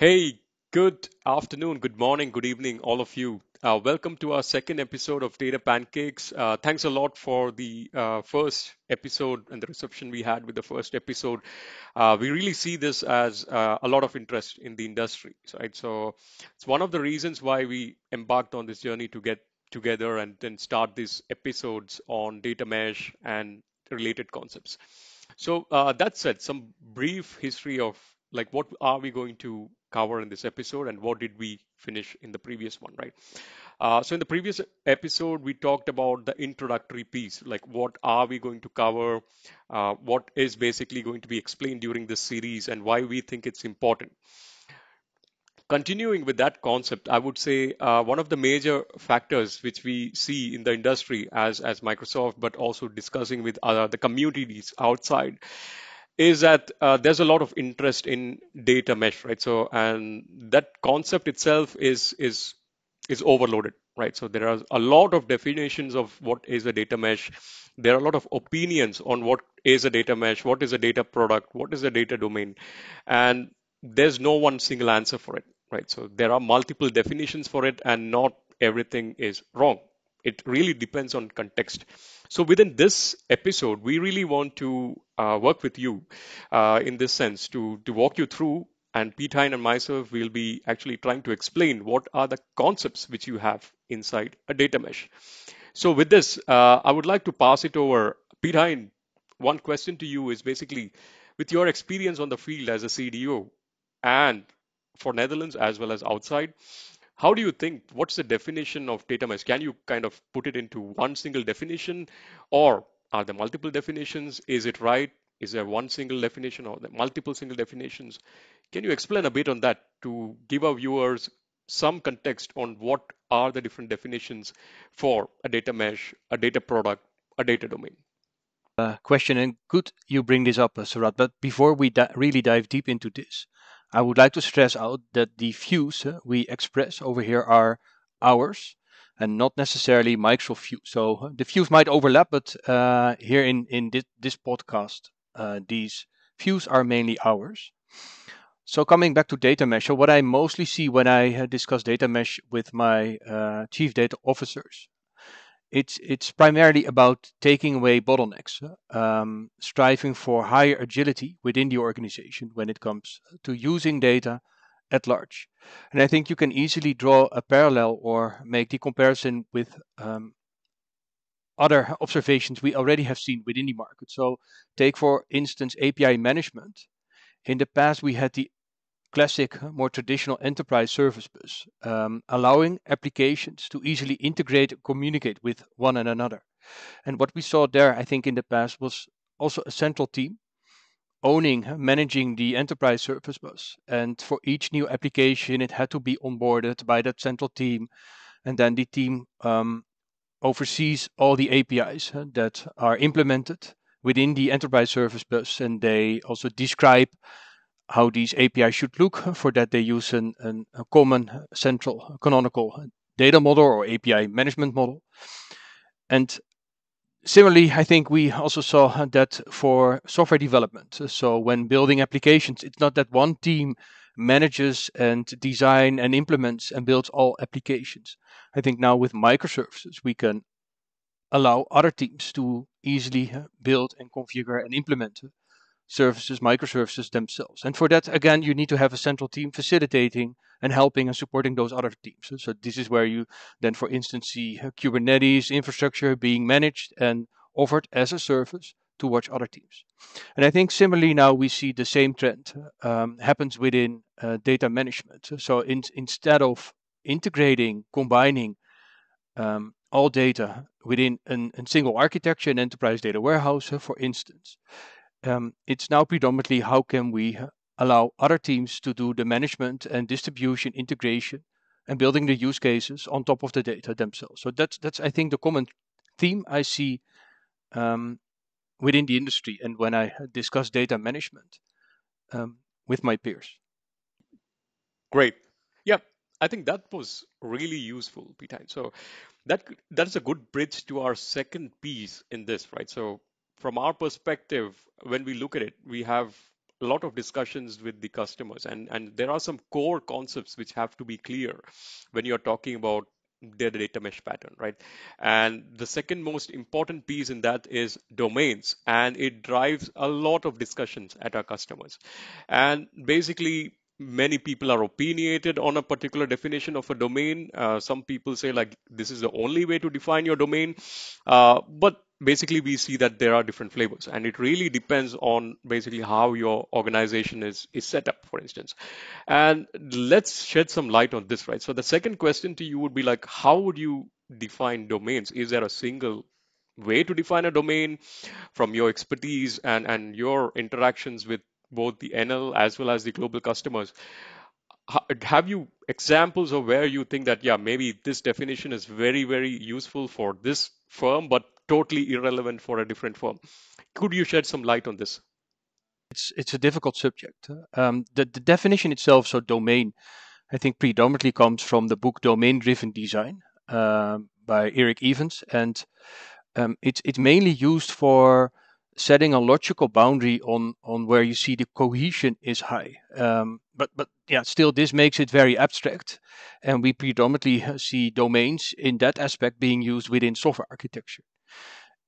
Hey, good afternoon, good morning, good evening, all of you. Uh, welcome to our second episode of Data Pancakes. Uh, thanks a lot for the uh, first episode and the reception we had with the first episode. Uh, we really see this as uh, a lot of interest in the industry, right? So it's one of the reasons why we embarked on this journey to get together and then start these episodes on data mesh and related concepts. So uh, that said, some brief history of like what are we going to cover in this episode and what did we finish in the previous one, right? Uh, so in the previous episode, we talked about the introductory piece, like what are we going to cover, uh, what is basically going to be explained during this series, and why we think it's important. Continuing with that concept, I would say uh, one of the major factors which we see in the industry as as Microsoft, but also discussing with uh, the communities outside, is that uh, there's a lot of interest in data mesh, right? So, and that concept itself is is is overloaded, right? So there are a lot of definitions of what is a data mesh. There are a lot of opinions on what is a data mesh, what is a data product, what is a data domain, and there's no one single answer for it, right? So there are multiple definitions for it, and not everything is wrong. It really depends on context. So within this episode, we really want to uh, work with you uh, in this sense to to walk you through. And Piethein and myself will be actually trying to explain what are the concepts which you have inside a data mesh. So with this, uh, I would like to pass it over. Piethein, one question to you is basically, with your experience on the field as a CDO and for Netherlands as well as outside, how do you think? What's the definition of data mesh? Can you kind of put it into one single definition, or are there multiple definitions? Is it right? Is there one single definition or multiple single definitions? Can you explain a bit on that to give our viewers some context on what are the different definitions for a data mesh, a data product, a data domain? Uh, question and good you bring this up, Sarat But before we really dive deep into this, I would like to stress out that the views uh, we express over here are ours and not necessarily Microsoft views. So the views might overlap, but uh, here in in this, this podcast, uh, these views are mainly ours. So coming back to data mesh, what I mostly see when I uh, discuss data mesh with my uh, chief data officers it's it's primarily about taking away bottlenecks, um, striving for higher agility within the organization when it comes to using data at large. And I think you can easily draw a parallel or make the comparison with um, other observations we already have seen within the market. So, take for instance API management. In the past, we had the classic, more traditional enterprise service bus, um, allowing applications to easily integrate and communicate with one and another. And what we saw there, I think, in the past was also a central team owning, managing the enterprise service bus. And for each new application, it had to be onboarded by that central team. And then the team um, oversees all the APIs uh, that are implemented within the enterprise service bus. And they also describe how these APIs should look. For that, they use an, an, a common central canonical data model or API management model. And similarly, I think we also saw that for software development. So when building applications, it's not that one team manages and design and implements and builds all applications. I think now with microservices, we can allow other teams to easily build and configure and implement services, microservices themselves. And for that, again, you need to have a central team facilitating and helping and supporting those other teams. So this is where you then, for instance, see Kubernetes infrastructure being managed and offered as a service towards other teams. And I think similarly now we see the same trend um, happens within uh, data management. So in, instead of integrating, combining um, all data within a single architecture, an enterprise data warehouse, for instance, um, it's now predominantly how can we allow other teams to do the management and distribution integration and building the use cases on top of the data themselves. So that's that's I think the common theme I see um, within the industry and when I discuss data management um, with my peers. Great. Yeah, I think that was really useful, Peter. So that that's a good bridge to our second piece in this, right? So from our perspective, when we look at it, we have a lot of discussions with the customers, and and there are some core concepts which have to be clear when you're talking about their data mesh pattern, right? And the second most important piece in that is domains, and it drives a lot of discussions at our customers. And basically, many people are opinionated on a particular definition of a domain. Uh, some people say like this is the only way to define your domain, uh, but basically we see that there are different flavors, and it really depends on basically how your organization is is set up, for instance. And let's shed some light on this, right? So the second question to you would be like, how would you define domains? Is there a single way to define a domain from your expertise and, and your interactions with both the NL as well as the global customers? Have you examples of where you think that, yeah, maybe this definition is very, very useful for this firm, but totally irrelevant for a different firm? Could you shed some light on this? It's it's a difficult subject. Um, the the definition itself, so domain, I think predominantly comes from the book Domain Driven Design um, by Eric Evans, and um, it's it's mainly used for setting a logical boundary on on where you see the cohesion is high. Um, but but yeah, still this makes it very abstract, and we predominantly uh, see domains in that aspect being used within software architecture.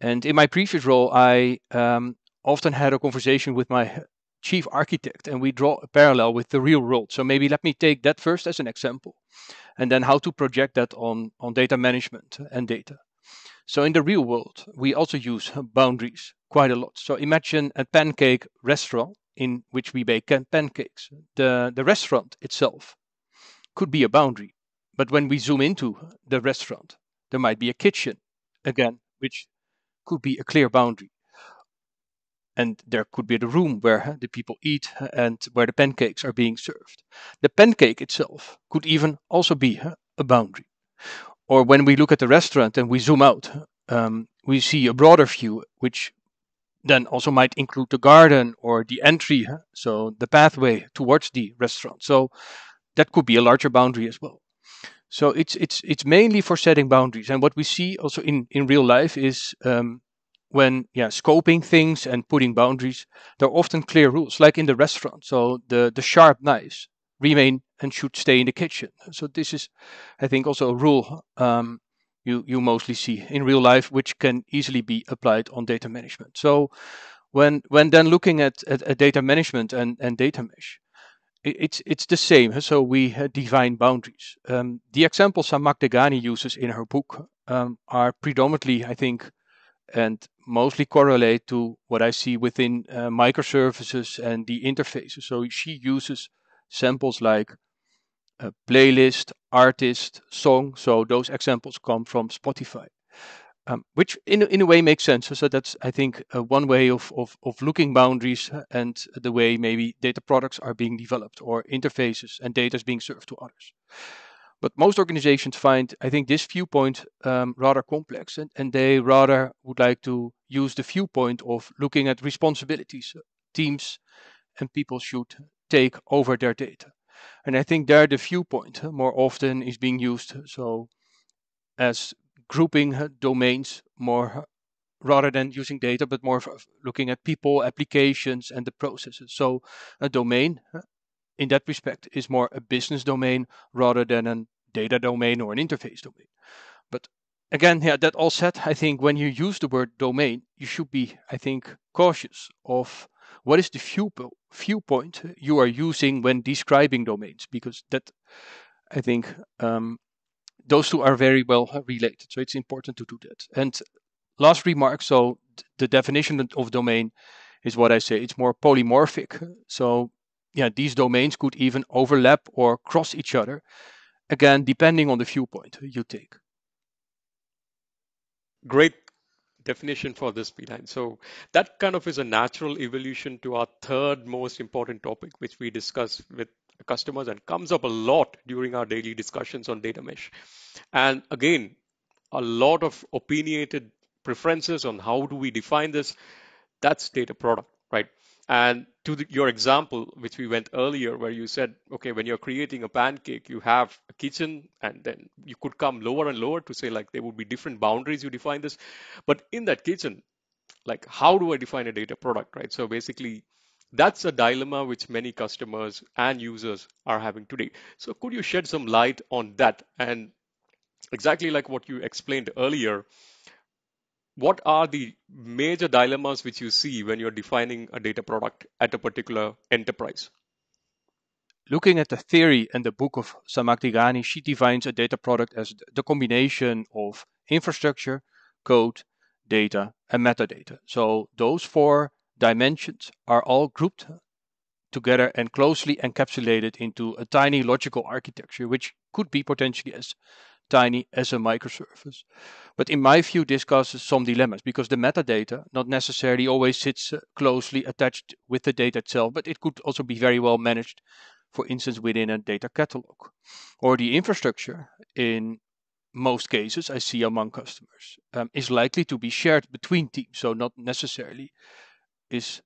And in my previous role, I um, often had a conversation with my chief architect and we draw a parallel with the real world. So maybe let me take that first as an example and then how to project that on, on data management and data. So in the real world, we also use boundaries quite a lot. So imagine a pancake restaurant in which we bake pancakes. The, the restaurant itself could be a boundary. But when we zoom into the restaurant, there might be a kitchen again, which could be a clear boundary and there could be the room where the people eat and where the pancakes are being served. The pancake itself could even also be a boundary. Or when we look at the restaurant and we zoom out, um, we see a broader view, which then also might include the garden or the entry, so the pathway towards the restaurant. So that could be a larger boundary as well. So it's it's it's mainly for setting boundaries, and what we see also in in real life is um, when yeah scoping things and putting boundaries there are often clear rules like in the restaurant. So the the sharp knives remain and should stay in the kitchen. So this is i think also a rule um, you you mostly see in real life which can easily be applied on data management. So when when then looking at, at, at data management and, and data mesh it's it's the same so we define boundaries um, the examples Zhamak Dehghani uses in her book um, are predominantly i think and mostly correlate to what I see within uh, microservices and the interfaces. So she uses samples like a playlist, artist, song. So those examples come from Spotify, um, which in, in a way makes sense. So that's, I think, uh, one way of, of, of looking boundaries and the way maybe data products are being developed or interfaces and data is being served to others. But most organizations find, I think, this viewpoint um, rather complex, and, and they rather would like to use the viewpoint of looking at responsibilities. Teams and people should take over their data. And I think there the viewpoint more often is being used so as grouping domains more rather than using data, but more looking at people, applications, and the processes. So a domain in that respect is more a business domain rather than a data domain or an interface domain. But again, yeah, that all said, I think when you use the word domain, you should be, I think, cautious of what is the viewpoint you are using when describing domains, because that, I think, um, those two are very well related. So it's important to do that. And last remark, so the definition of domain is what I say. It's more polymorphic. So yeah, these domains could even overlap or cross each other, again, depending on the viewpoint you take. Great definition for this beeline. So that kind of is a natural evolution to our third most important topic, which we discuss with customers and comes up a lot during our daily discussions on data mesh. And again, a lot of opinionated preferences on how do we define this. That's data product, right? And to the, your example, which we went earlier, where you said, okay, when you're creating a pancake, you have a kitchen, and then you could come lower and lower to say, like, there would be different boundaries you define this. But in that kitchen, like, how do I define a data product, right? So basically, That's a dilemma which many customers and users are having today. So could you shed some light on that? And exactly like what you explained earlier, what are the major dilemmas which you see when you're defining a data product at a particular enterprise? Looking at the theory and the book of Zhamak Dehghani, she defines a data product as the combination of infrastructure, code, data, and metadata. So those four dimensions are all grouped together and closely encapsulated into a tiny logical architecture, which could be potentially as tiny as a microservice. But in my view, this causes some dilemmas because the metadata not necessarily always sits uh, closely attached with the data itself, but it could also be very well managed, for instance, within a data catalog. Or the infrastructure, in most cases I see among customers, um, is likely to be shared between teams, so not necessarily is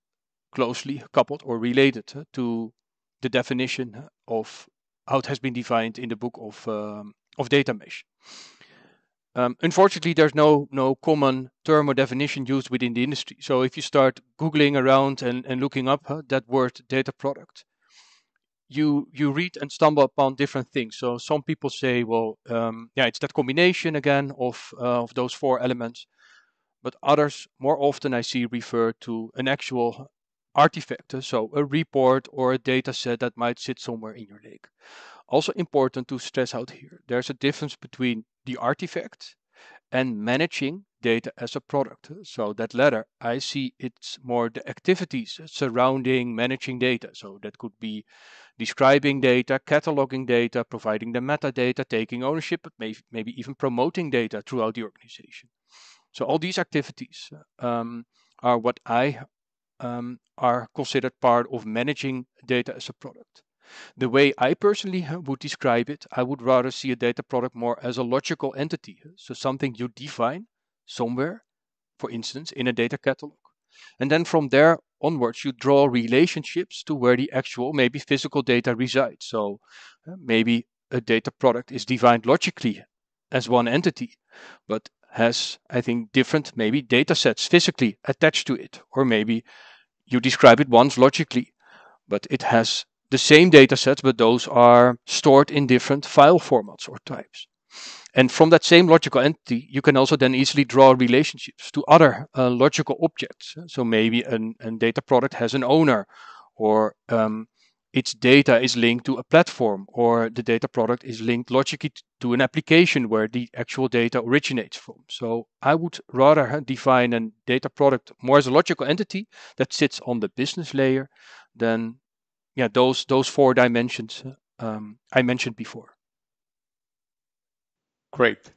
closely coupled or related uh, to the definition of how it has been defined in the book of um, of data mesh. Um, unfortunately, there's no no common term or definition used within the industry. So if you start googling around and, and looking up that word data product, you you read and stumble upon different things. So some people say, well, um, yeah, it's that combination again of uh, of those four elements. But others, more often, I see refer to an actual artifact, so a report or a data set that might sit somewhere in your lake. Also important to stress out here, there's a difference between the artifact and managing data as a product. So that latter, I see it's more the activities surrounding managing data. So that could be describing data, cataloging data, providing the metadata, taking ownership, but maybe even promoting data throughout the organization. So all these activities um, are what I um, are considered part of managing data as a product. The way I personally would describe it, I would rather see a data product more as a logical entity. So something you define somewhere, for instance, in a data catalog. And then from there onwards, you draw relationships to where the actual, maybe physical data resides. So uh, maybe a data product is defined logically as one entity, but has, I think, different maybe data sets physically attached to it. Or maybe you describe it once logically, but it has the same data sets, but those are stored in different file formats or types. And from that same logical entity, you can also then easily draw relationships to other uh, logical objects. So maybe a data product has an owner, or um, its data is linked to a platform, or the data product is linked logically to an application where the actual data originates from. So I would rather define a data product more as a logical entity that sits on the business layer than yeah, those those four dimensions um, I mentioned before. Great.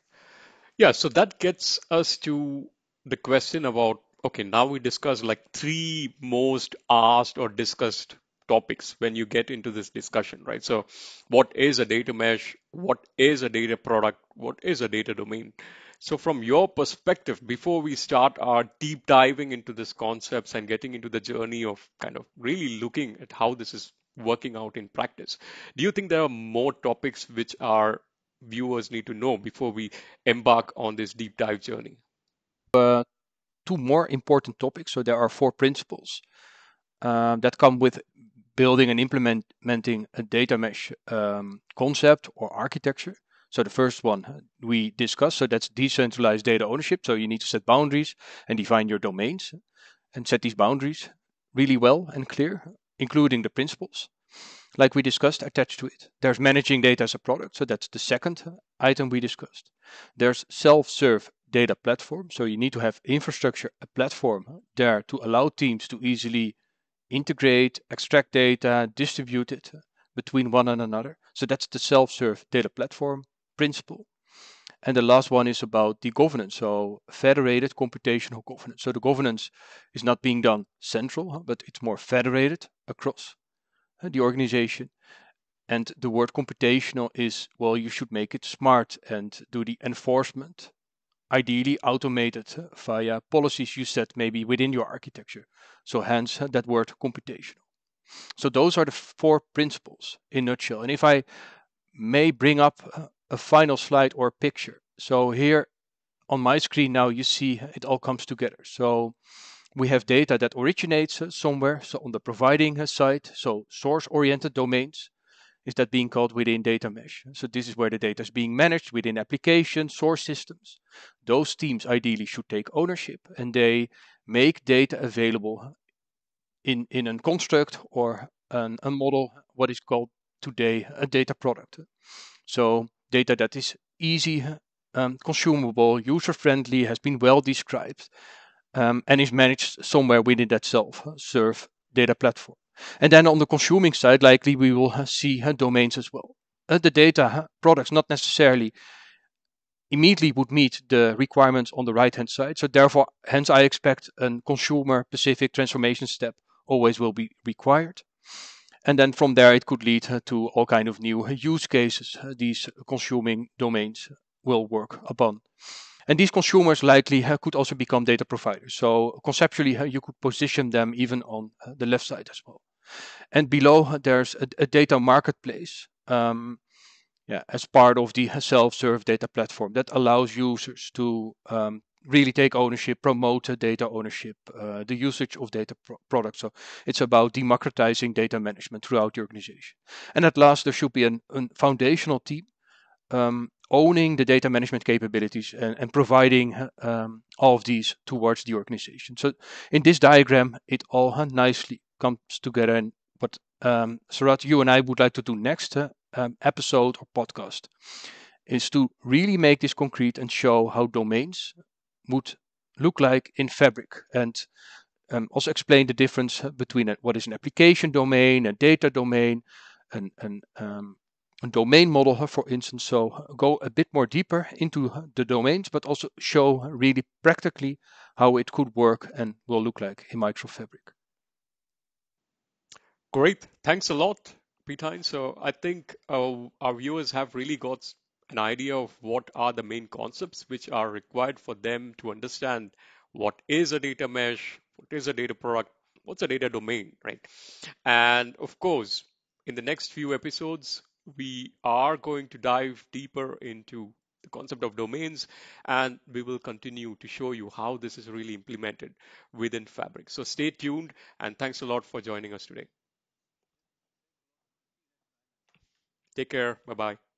Yeah, so that gets us to the question about okay, now we discuss like three most asked or discussed topics when you get into this discussion, right? So, what is a data mesh? What is a data product? What is a data domain? So, from your perspective, before we start our deep diving into these concepts and getting into the journey of kind of really looking at how this is working out in practice, do you think there are more topics which our viewers need to know before we embark on this deep dive journey? Uh, two more important topics. So, there are four principles uh, that come with building and implementing a data mesh um, concept or architecture. So the first one we discussed, so that's decentralized data ownership. So you need to set boundaries and define your domains and set these boundaries really well and clear, including the principles, like we discussed, attached to it. There's managing data as a product. So that's the second item we discussed. There's self-serve data platform. So you need to have infrastructure, a platform there to allow teams to easily integrate, extract data, distribute it between one and another. So that's the self-serve data platform principle. And the last one is about the governance, so federated computational governance. So the governance is not being done central, but it's more federated across the organization. And the word computational is, well, you should make it smart and do the enforcement, ideally automated uh, via policies you set maybe within your architecture. So hence uh, that word computational. So those are the four principles in nutshell. And if I may bring up a final slide or picture. So here on my screen now you see it all comes together. So we have data that originates somewhere, so on the providing side, so source-oriented domains, is that being called within data mesh. So this is where the data is being managed within application source systems. Those teams ideally should take ownership and they make data available in, in a construct or an, a model, what is called today a data product. So data that is easy, um, consumable, user-friendly, has been well described, um, and is managed somewhere within that self-serve data platform. And then on the consuming side, likely we will see domains as well. Uh, the data products not necessarily immediately would meet the requirements on the right hand side. So therefore, hence I expect a consumer specific transformation step always will be required. And then from there, it could lead to all kind of new use cases these consuming domains will work upon. And these consumers likely could also become data providers. So conceptually, you could position them even on the left side as well. And below, there's a, a data marketplace. Um, yeah, as part of the self-serve data platform that allows users to um, really take ownership, promote data ownership, uh, the usage of data pro products. So it's about democratizing data management throughout the organization. And at last, there should be a foundational team um, owning the data management capabilities and, and providing um, all of these towards the organization. So in this diagram, it all nicely comes together. And what um, Sarat, you and I would like to do next uh, um, episode or podcast is to really make this concrete and show how domains would look like in Fabric and um, also explain the difference between a, what is an application domain, a data domain, and, and um, a domain model, for instance. So go a bit more deeper into the domains, but also show really practically how it could work and will look like in Microsoft Fabric. Great. Thanks a lot, Peter. So I think uh, our viewers have really got an idea of what are the main concepts which are required for them to understand what is a data mesh, what is a data product, what's a data domain, right? And of course, in the next few episodes, we are going to dive deeper into the concept of domains and we will continue to show you how this is really implemented within Fabric. So stay tuned and thanks a lot for joining us today. Take care. Bye bye.